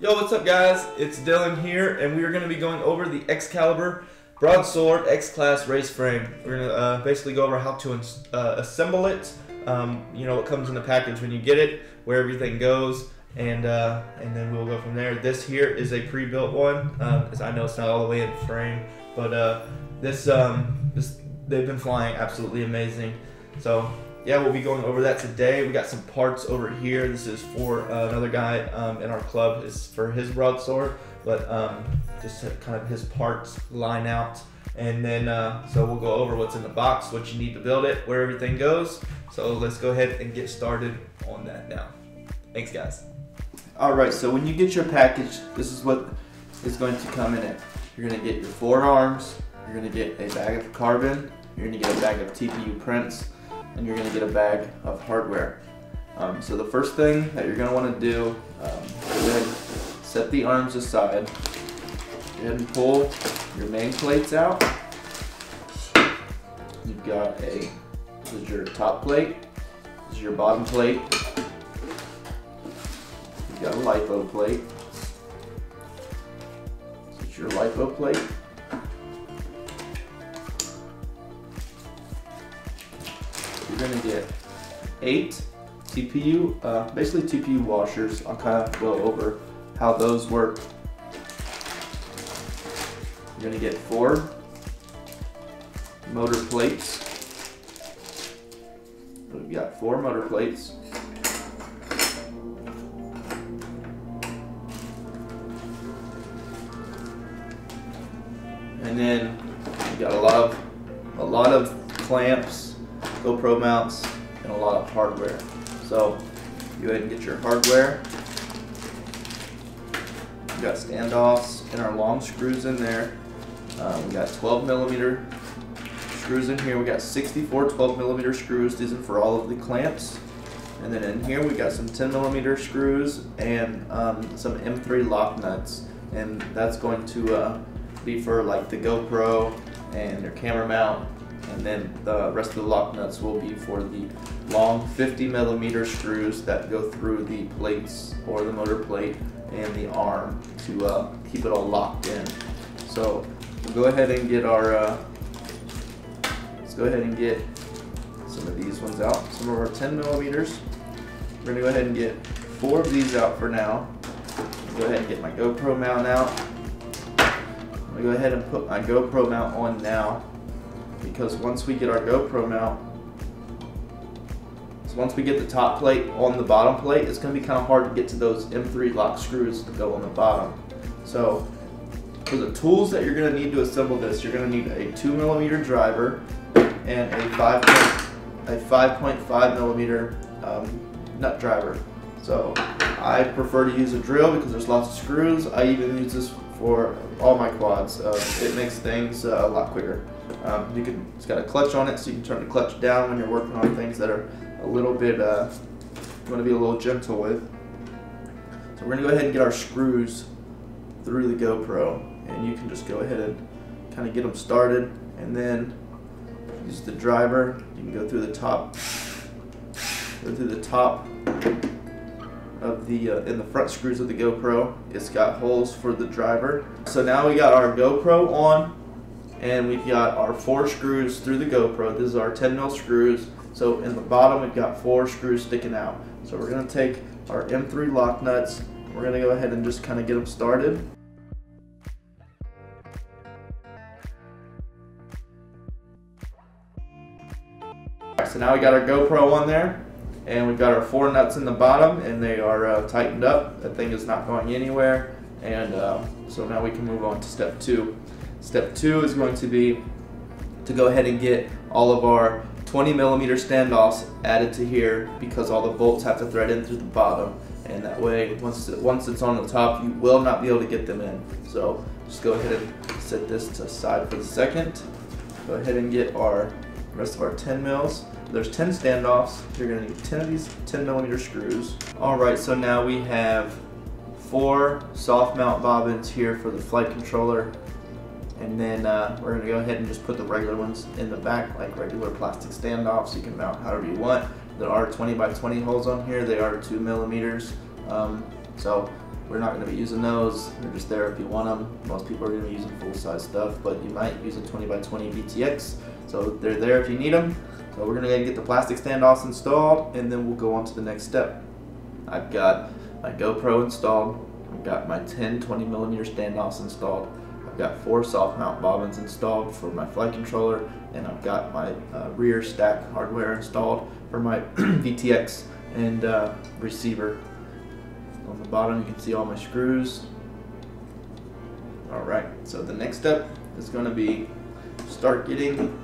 Yo, what's up, guys? It's Dillon here, and we are going to be going over the Xcaliber Broadsword X-Class race frame. We're going to uh, basically go over how to uh, assemble it, um, you know, what comes in the package when you get it, where everything goes, and uh, and then we'll go from there. This here is a pre-built one, um, I know it's not all the way in frame, but uh, this, um, this they've been flying absolutely amazing. So yeah, we'll be going over that today. We got some parts over here. This is for uh, another guy um, in our club. It's for his broadsword, but um, just kind of his parts line out. And then, uh, so we'll go over what's in the box, what you need to build it, where everything goes. So let's go ahead and get started on that now. Thanks, guys. All right, so when you get your package, this is what is going to come in it. You're gonna get your four arms, you're gonna get a bag of carbon, you're gonna get a bag of TPU prints, and you're going to get a bag of hardware. Um, so the first thing that you're going to want to do, um, set the arms aside. Go ahead and pull your main plates out. You've got a, this is your top plate, this is your bottom plate. You've got a LiPo plate. This is your LiPo plate. Gonna get eight TPU, uh, basically TPU washers. I'll kind of go over how those work. You're gonna get four motor plates. We've got four motor plates. Mounts, and a lot of hardware. So go ahead and get your hardware. We got standoffs and our long screws in there. Uh, we got 12 millimeter screws in here. We got 64 12 millimeter screws. These are for all of the clamps. And then in here we got some 10 millimeter screws and um, some M3 lock nuts. And that's going to uh, be for like the GoPro and your camera mount and then the rest of the lock nuts will be for the long 50 millimeter screws that go through the plates or the motor plate and the arm to uh, keep it all locked in. So we'll go ahead and get our, uh, let's go ahead and get some of these ones out. Some of our 10 millimeters. We're gonna go ahead and get four of these out for now. Go ahead and get my GoPro mount out. I'm gonna go ahead and put my GoPro mount on now because once we get our GoPro mount, so once we get the top plate on the bottom plate, it's going to be kind of hard to get to those M3 lock screws that go on the bottom. So for the tools that you're going to need to assemble this, you're going to need a 2 millimeter driver and a 5 a 5.5 millimeter um, nut driver. So I prefer to use a drill because there's lots of screws. I even use this for all my quads. Uh, it makes things uh, a lot quicker. Um, you can, it's got a clutch on it, so you can turn the clutch down when you're working on things that are a little bit, uh, you want to be a little gentle with. So we're going to go ahead and get our screws through the GoPro, and you can just go ahead and kind of get them started, and then use the driver. You can go through the top, go through the top of the uh, in the front screws of the GoPro. It's got holes for the driver. So now we got our GoPro on and we've got our four screws through the GoPro. This is our 10 mil screws. So in the bottom we've got four screws sticking out. So we're gonna take our M3 lock nuts. We're gonna go ahead and just kind of get them started. So now we got our GoPro on there and we've got our four nuts in the bottom and they are uh, tightened up. That thing is not going anywhere. And uh, so now we can move on to step two. Step two is going to be to go ahead and get all of our 20 millimeter standoffs added to here because all the bolts have to thread in through the bottom and that way once, it, once it's on the top you will not be able to get them in. So just go ahead and set this to side for the second. Go ahead and get our rest of our 10 mils. There's 10 standoffs. You're gonna need 10 of these 10 millimeter screws. All right, so now we have four soft mount bobbins here for the flight controller and then uh, we're gonna go ahead and just put the regular ones in the back, like regular plastic standoffs. You can mount however you want. There are 20 by 20 holes on here. They are two millimeters. Um, so we're not to be using those. They're just there if you want them. Most people are to be using full-size stuff, but you might use a 20 by 20 VTX. So they're there if you need them. So we're to get the plastic standoffs installed, and then we'll go on to the next step. I've got my GoPro installed. I've got my 10 20 millimeter standoffs installed. I've got four soft mount bobbins installed for my flight controller, and I've got my uh, rear stack hardware installed for my VTX and uh, receiver on the bottom you can see all my screws. Alright, so the next step is going to be start getting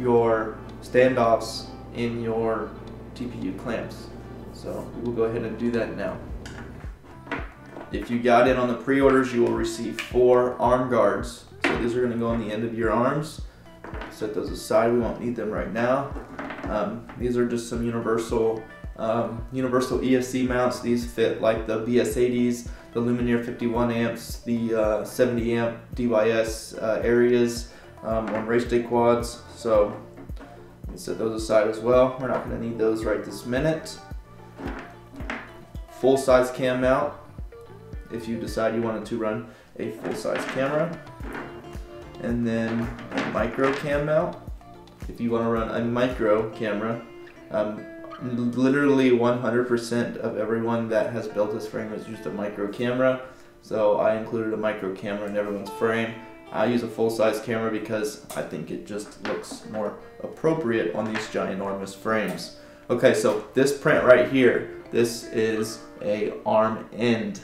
your standoffs in your TPU clamps. So we'll go ahead and do that now. If you got in on the pre-orders, you will receive four arm guards. So these are going to go on the end of your arms. Set those aside, we won't need them right now. Um, these are just some universal um, universal ESC mounts. These fit like the BS80s, the Lumenier 51 amps, the uh, 70 amp DYS uh, Arias um, on race day quads. So set those aside as well. We're not going to need those right this minute. Full size cam mount if you decide you wanted to run a full size camera. And then a micro cam mount if you want to run a micro camera. Um, literally 100% of everyone that has built this frame has used a micro camera. So I included a micro camera in everyone's frame. I use a full-size camera because I think it just looks more appropriate on these ginormous frames. Okay, so this print right here, this is a arm end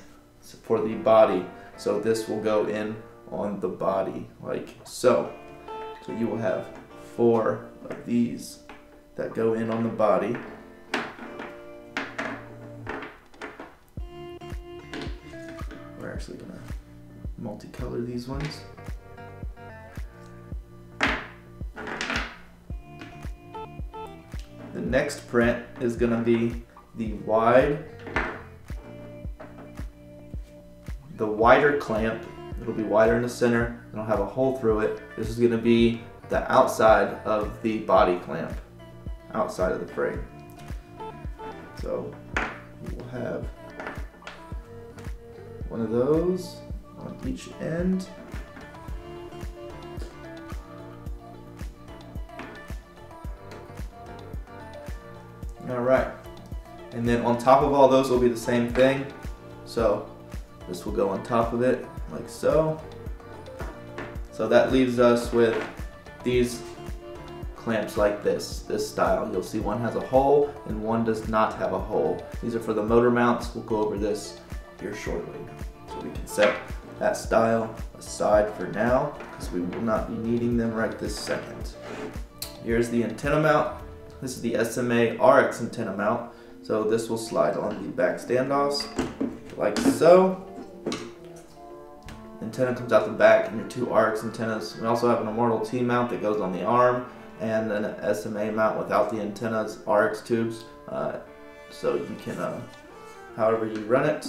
for the body. So this will go in on the body like so. So you will have four of these that go in on the body. We're actually gonna multicolor these ones. The next print is gonna be the wide, wider clamp. It'll be wider in the center. It'll have a hole through it. This is gonna be the outside of the body clamp, outside of the frame. So we'll have one of those on each end. All right, and then on top of all those will be the same thing. So this will go on top of it like so. So that leaves us with these clamps like this, this style. You'll see one has a hole and one does not have a hole. These are for the motor mounts. We'll go over this here shortly. So we can set that style aside for now because we will not be needing them right this second. Here's the antenna mount. This is the SMA RX antenna mount. So this will slide on the back standoffs like so. Antenna comes out the back and your two RX antennas. We also have an Immortal T mount that goes on the arm and an SMA mount without the antennas, RX tubes. Uh, so you can, uh, however you run it,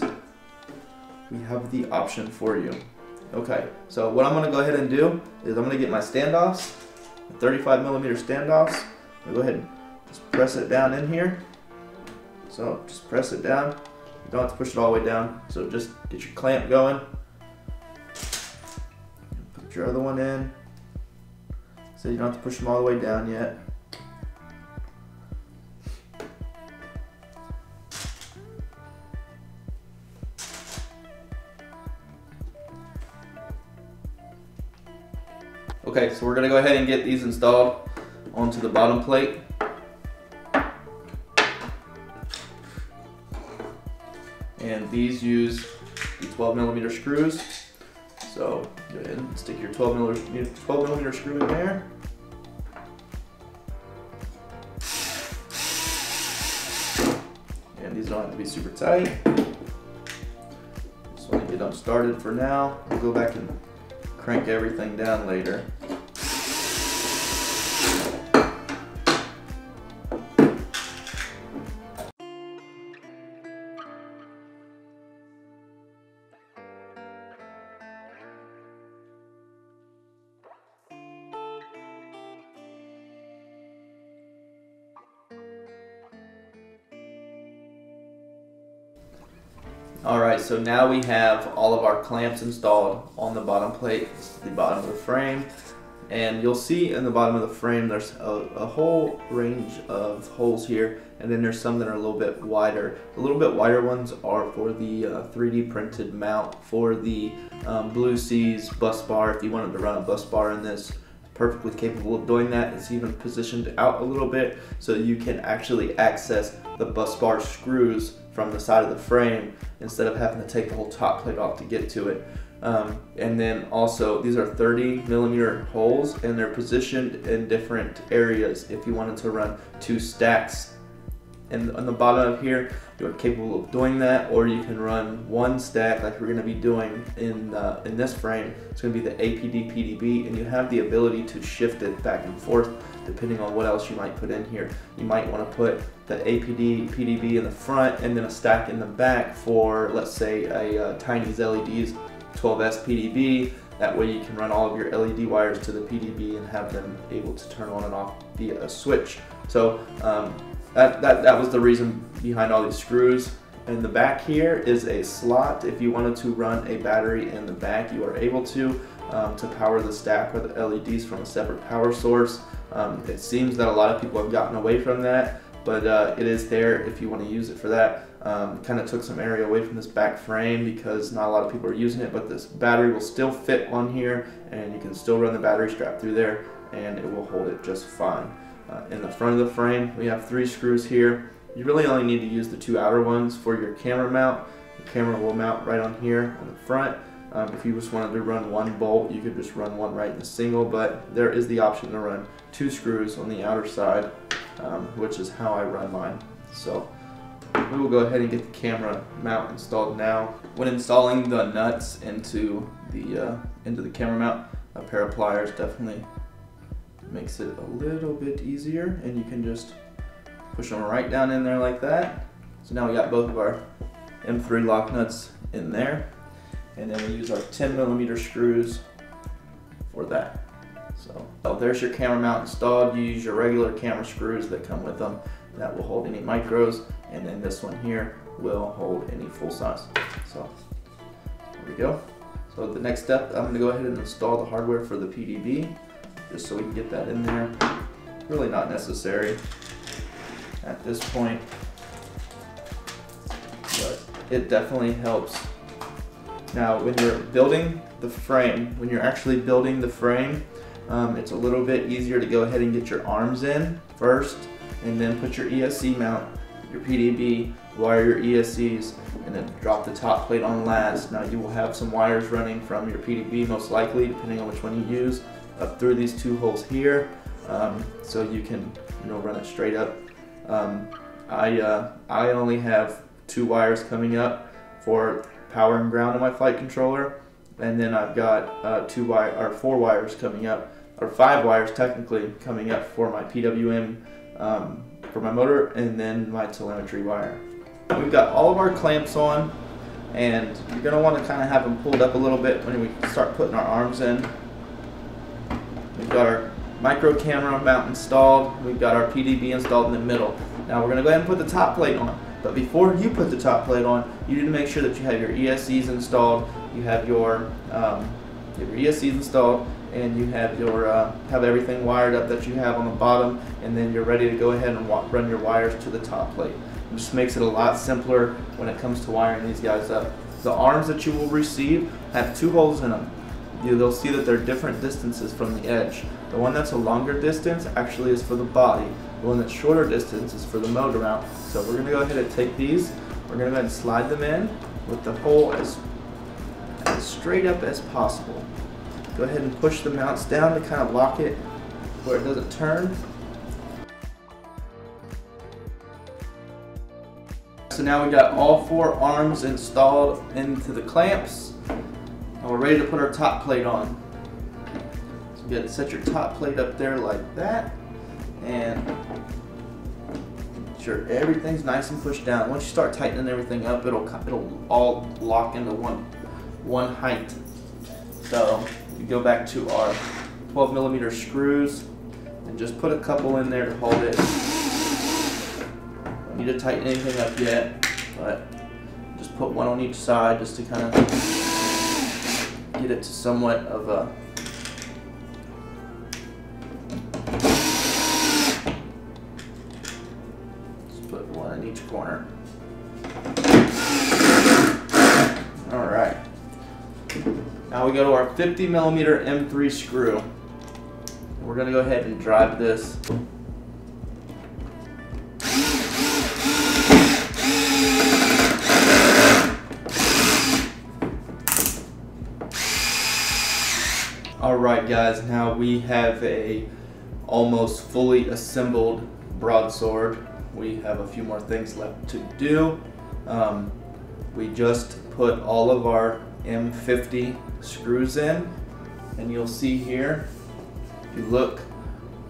we have the option for you. Okay, so what I'm gonna go ahead and do is I'm gonna get my standoffs, 35 millimeter standoffs. Go ahead and just press it down in here. So just press it down. You don't have to push it all the way down. So just get your clamp going. Put your other one in. So you don't have to push them all the way down yet. Okay, so we're gonna go ahead and get these installed onto the bottom plate. And these use the 12 millimeter screws. So go ahead and stick your 12 millimeter, 12 millimeter screw in there. And these don't have to be super tight. Just want to get them started for now. We'll go back and crank everything down later. So now we have all of our clamps installed on the bottom plate, the bottom of the frame. And you'll see in the bottom of the frame there's a, a, whole range of holes here and then there's some that are a little bit wider. The little bit wider ones are for the uh, 3D printed mount for the um, Blue Seas bus bar if you wanted to run a bus bar in this perfectly capable of doing that. It's even positioned out a little bit so you can actually access the bus bar screws from the side of the frame instead of having to take the whole top plate off to get to it. Um, and then also these are 30 millimeter holes and they're positioned in different areas if you wanted to run two stacks and on the bottom of here you're capable of doing that or you can run one stack like we're going to be doing in in this frame. It's going to be the APD PDB and you have the ability to shift it back and forth depending on what else you might put in here. You might want to put the APD PDB in the front and then a stack in the back for let's say a uh, TinySleds 12S PDB that way you can run all of your LED wires to the PDB and have them able to turn on and off via a switch. So um, that, that, that was the reason behind all these screws. In the back here is a slot. If you wanted to run a battery in the back, you are able to um, to power the stack with the LEDs from a separate power source. Um, it seems that a lot of people have gotten away from that, but uh, it is there if you want to use it for that. Um, kind of took some area away from this back frame because not a lot of people are using it, but this battery will still fit on here and you can still run the battery strap through there and it will hold it just fine. Uh, in the front of the frame, we have three screws here. You really only need to use the two outer ones for your camera mount. The camera will mount right on here on the front. Um, if you just wanted to run one bolt, you could just run one right in the single, but there is the option to run two screws on the outer side, um, which is how I run mine. So we will go ahead and get the camera mount installed now. When installing the nuts into the uh, into the camera mount, a pair of pliers definitely makes it a little bit easier and you can just push them right down in there like that. So now we got both of our M3 lock nuts in there and then we use our 10 millimeter screws for that. So oh, there's your camera mount installed. You use your regular camera screws that come with them. That will hold any micros and then this one here will hold any full size. So there we go. So the next step, I'm gonna go ahead and install the hardware for the PDB just so we can get that in there. Really not necessary at this point, but it definitely helps. Now, when you're building the frame, when you're actually building the frame, um, it's a little bit easier to go ahead and get your arms in first, and then put your ESC mount, your PDB, wire your ESCs, and then drop the top plate on last. Now you will have some wires running from your PDB most likely, depending on which one you use, up through these two holes here um, so you can you know run it straight up. Um, I, uh, I only have two wires coming up for power and ground on my flight controller and then I've got uh, two wire or four wires coming up or five wires technically coming up for my PWM um, for my motor and then my telemetry wire. We've got all of our clamps on and you're going to want to kind of have them pulled up a little bit when we start putting our arms in We've got our micro camera mount installed. We've got our PDB installed in the middle. Now we're going to go ahead and put the top plate on. But before you put the top plate on, you need to make sure that you have your ESCs installed, you have your, um, your ESCs installed, and you have your uh, have everything wired up that you have on the bottom, and then you're ready to go ahead and run your wires to the top plate. It just makes it a lot simpler when it comes to wiring these guys up. The arms that you will receive have two holes in them you, they'll see that they're different distances from the edge. The one that's a longer distance actually is for the body. The one that's shorter distance is for the motor mount. So we're to go ahead and take these. We're to go ahead and slide them in with the hole as, as straight up as possible. Go ahead and push the mounts down to kind of lock it where it doesn't turn. So now we got all four arms installed into the clamps. And we're ready to put our top plate on. So you gotta set your top plate up there like that. And make sure everything's nice and pushed down. Once you start tightening everything up, it'll it'll all lock into one one height. So we go back to our 12 millimeter screws and just put a couple in there to hold it. Don't need to tighten anything up yet, but just put one on each side just to kind of get it to somewhat of a just put one in each corner. All right. Now we go to our 50 millimeter M3 screw. We're gonna go ahead and drive this Guys, now we have a almost fully assembled broadsword. We have a few more things left to do. Um, we just put all of our M50 screws in and you'll see here, if you look,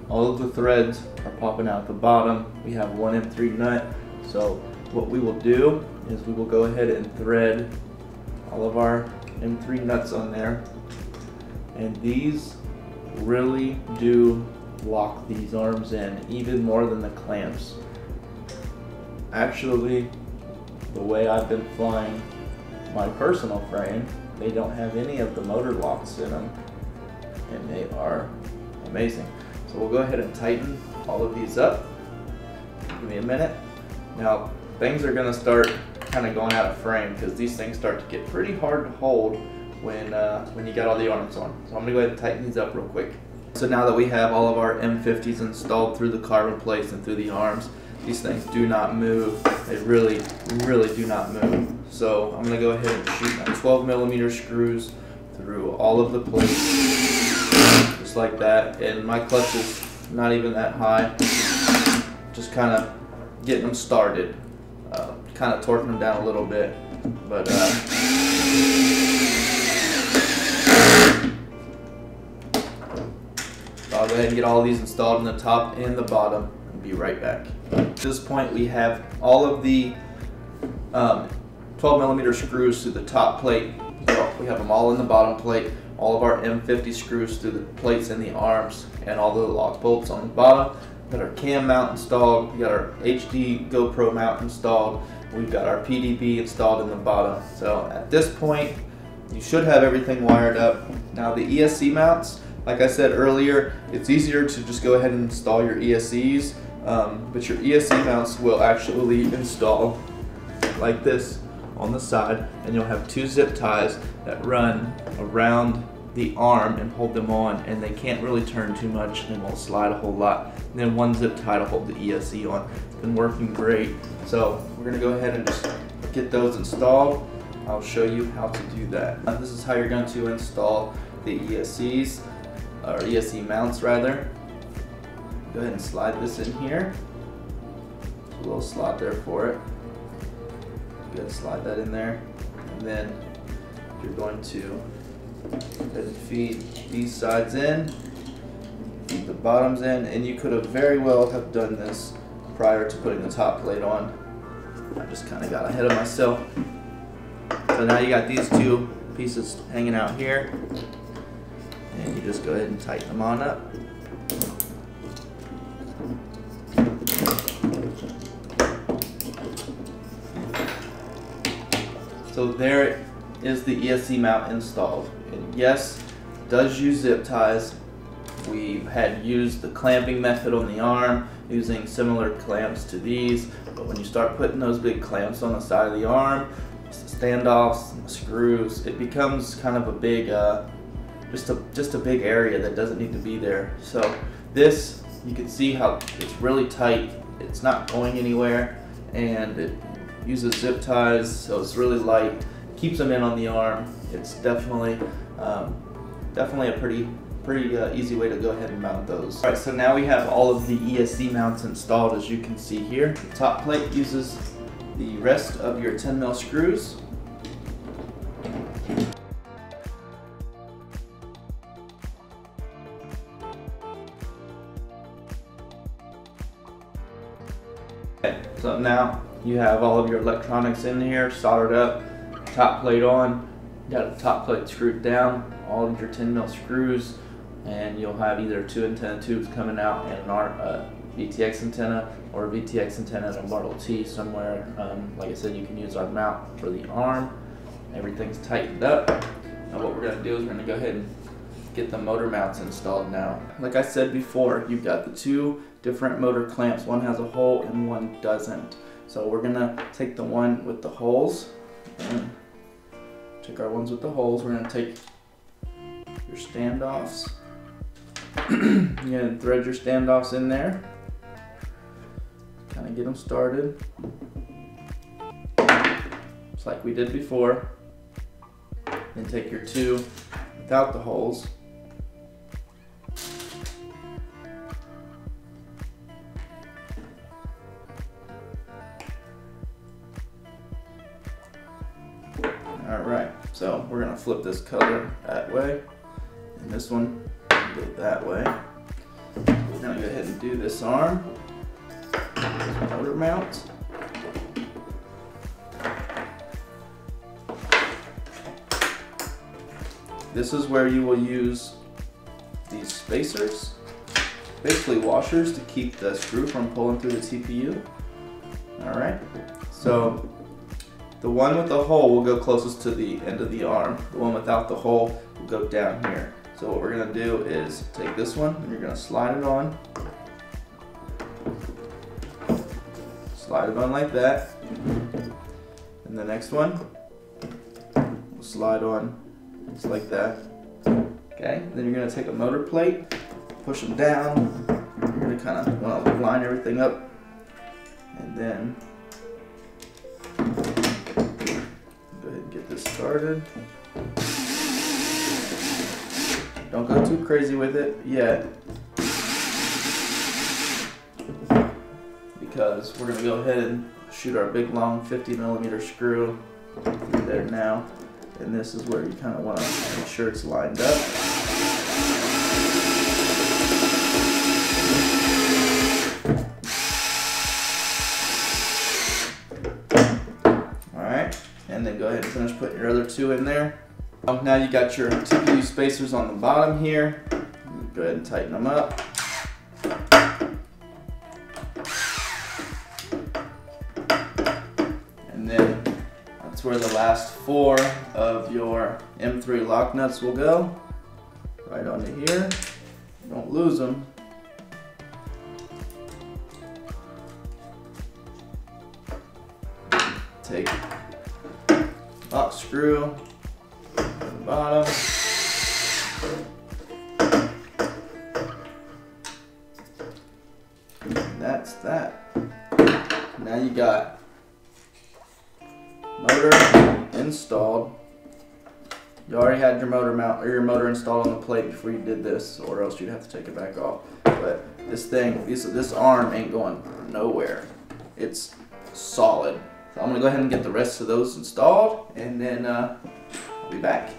all of the threads are popping out the bottom. We have one M3 nut. So what we will do is we will go ahead and thread all of our M3 nuts on there and these really do lock these arms in even more than the clamps. Actually, the way I've been flying my personal frame, they don't have any of the motor locks in them and they are amazing. So we'll go ahead and tighten all of these up. Give me a minute. Now things are gonna start kind of going out of frame because these things start to get pretty hard to hold when, uh, when you got all the arms on. So I'm gonna go ahead and tighten these up real quick. So now that we have all of our M50s installed through the carbon plates and through the arms, these things do not move. They really, really do not move. So I'm gonna go ahead and shoot my 12 millimeter screws through all of the plates, just like that. And my clutch is not even that high. Just kind of getting them started. Uh, kind of torquing them down a little bit. But uh, go ahead and get all these installed in the top and the bottom and be right back. At this point we have all of the um, 12 millimeter screws through the top plate. We have them all in the bottom plate. All of our M50 screws through the plates in the arms and all the lock bolts on the bottom. We've got our cam mount installed. We got our HD GoPro mount installed. We've got our PDB installed in the bottom. So at this point, you should have everything wired up. Now the ESC mounts, like I said earlier, it's easier to just go ahead and install your ESCs, um, but your ESC mounts will actually install like this on the side, and you'll have two zip ties that run around the arm and hold them on, and they can't really turn too much and won't slide a whole lot. And then one zip tie to hold the ESC on. It's been working great. So we're gonna go ahead and just get those installed. I'll show you how to do that. This is how you're going to install the ESCs or ESC mounts rather. Go ahead and slide this in here. There's a little slot there for it. Go ahead and slide that in there. And then you're going to feed these sides in, feed the bottoms in, and you could have very well have done this prior to putting the top plate on. I just kind of got ahead of myself. So now you got these two pieces hanging out here and you just go ahead and tighten them on up. So there is the ESC mount installed. And yes, does use zip ties. We had used the clamping method on the arm using similar clamps to these, but when you start putting those big clamps on the side of the arm, standoffs, screws, it becomes kind of a big uh, just a just a big area that doesn't need to be there. So this, you can see how it's really tight. It's not going anywhere, and it uses zip ties, so it's really light. Keeps them in on the arm. It's definitely um, definitely a pretty pretty uh, easy way to go ahead and mount those. All right, so now we have all of the ESC mounts installed, as you can see here. The top plate uses the rest of your 10 mil screws. So now you have all of your electronics in here, soldered up, top plate on, got the top plate screwed down, all of your 10 mil screws, and you'll have either two antenna tubes coming out and an arm, uh, VTX antenna or a VTX antenna and a Model T somewhere. Um, like I said, you can use our mount for the arm. Everything's tightened up. Now what we're gonna do is we're gonna go ahead and get the motor mounts installed now. Like I said before, you've got the two different motor clamps. One has a hole and one doesn't. So we're gonna take the one with the holes and take our ones with the holes. We're gonna take your standoffs. You're gonna thread your standoffs in there. Kind of get them started. Just like we did before. Then take your two without the holes. Flip this color that way, and this one go that way. We're gonna go ahead and do this arm, motor mount. This is where you will use these spacers, basically washers to keep the screw from pulling through the TPU. All right, so the one with the hole will go closest to the end of the arm. The one without the hole will go down here. So what we're gonna do is take this one and you're gonna slide it on. Slide it on like that. And the next one, will slide on just like that. Okay, then you're gonna take a motor plate, push them down. You're gonna kind of wanna line everything up. And then started. Don't go too crazy with it yet. Because we're gonna go ahead and shoot our big long 50 millimeter screw through there now. And this is where you kind of want to make sure it's lined up. and then go ahead and finish putting your other two in there. Um, now you got your TPU spacers on the bottom here. Go ahead and tighten them up. And then that's where the last four of your M3 lock nuts will go. Right onto here. Don't lose them. Screw on the bottom. And that's that. Now you got motor installed. You already had your motor mount or your motor installed on the plate before you did this, or else you'd have to take it back off. But this thing, this, this arm ain't going nowhere. It's solid. So I'm gonna go ahead and get the rest of those installed and then uh, I'll be back.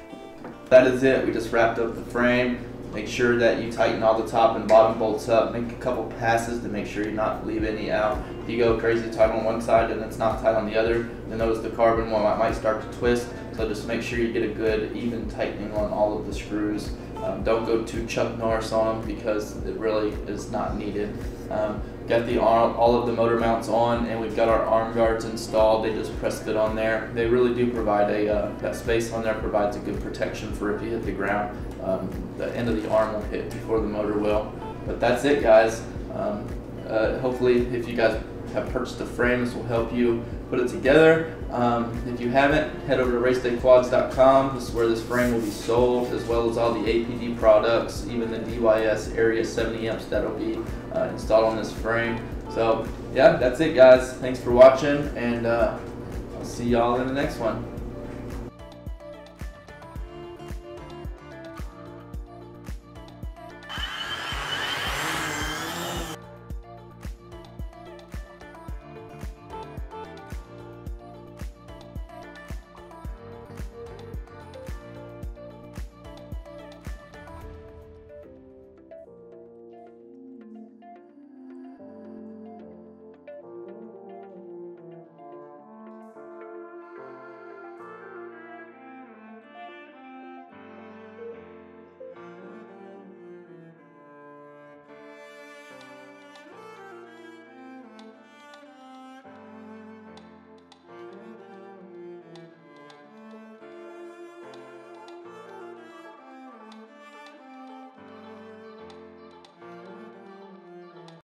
That is it, we just wrapped up the frame. Make sure that you tighten all the top and bottom bolts up. Make a couple passes to make sure you not leave any out. If you go crazy tight on one side and it's not tight on the other, then notice the carbon one might start to twist. So just make sure you get a good even tightening on all of the screws. Um, don't go too Chuck Norris on them because it really is not needed. Um, got the all of the motor mounts on and we've got our arm guards installed. They just press fit on there. They really do provide a, uh, that space on there provides a good protection for if you hit the ground. Um, the end of the arm will hit before the motor will. But that's it guys. Um, uh, hopefully if you guys have purchased the frame, this will help you put it together. Um, if you haven't, head over to racedayquads.com. This is where this frame will be sold, as well as all the APD products, even the DYS Aria 70 amps that'll be uh, installed on this frame. So, yeah, that's it, guys. Thanks for watching, and uh, I'll see y'all in the next one.